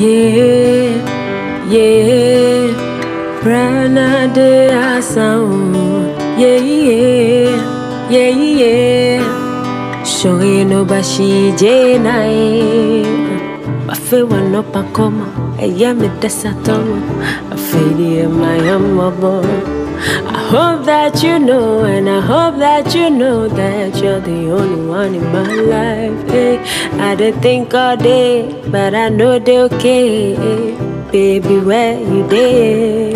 Yeah, yeah, Brana de Asan. Yeah, yeah, yeah, yeah. Shori no bashi jenai. Afe wano pankoma, eya me desatomo. Afe di my amabo. I hope that you know, and I hope that you know that you're the only one in my life. Hey, I didn't think all day, but I know they okay. Baby, where you there?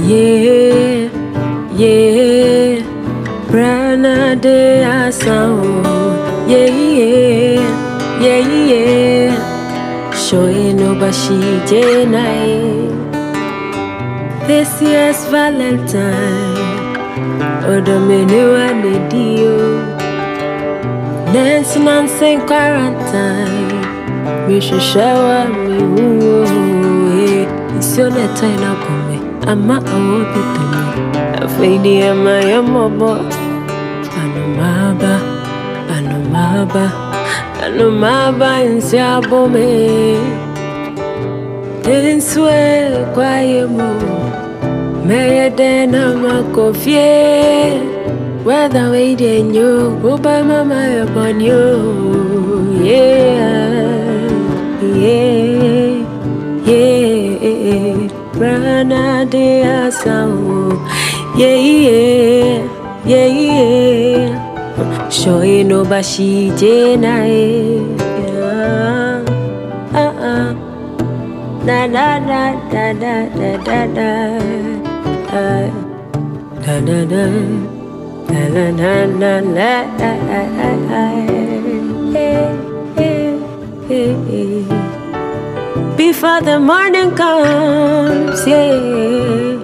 Yeah, yeah, Brana de. Yeah, yeah, yeah, yeah. Showing no bashi jenai. this year's Valentine. Odo menewa ne dio. Dance nonsense in quarantine. Me shishawa me wuo. Isio ne time na kome. Ama awo pitumi. Afeidi ama ya maba, Anumaba, anumaba, anumaba insi abome. Nswe kwa yemo. meyedena makofie. Whether weidenyo uba mama yabonyo yeah yeah yeah. Rana de asawo yeah yeah yeah yeah. Shoe no bashi jenae ah, ah, ah. na na na na na na na da da da la la la la Before the morning comes, yeah.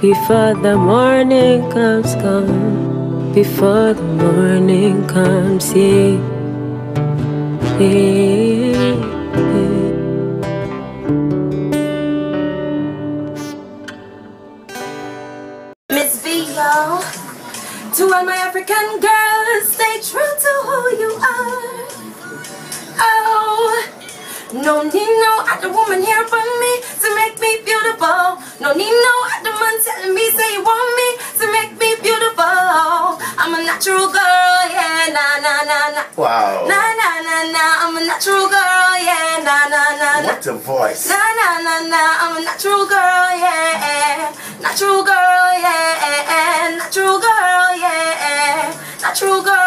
Before the morning comes, come. Before the morning comes, yeah. yeah. To all my African girls, stay true to who you are. Oh, no need no other woman here for me to make me beautiful. No need no other man telling me say you want me to make me beautiful. I'm a natural girl, yeah, na na na na. Wow. Na na na na, I'm a natural girl, yeah, na na na na. What a voice. Na na na na, I'm a natural girl, yeah. Natural girl, yeah. Natural girl. Natural girl.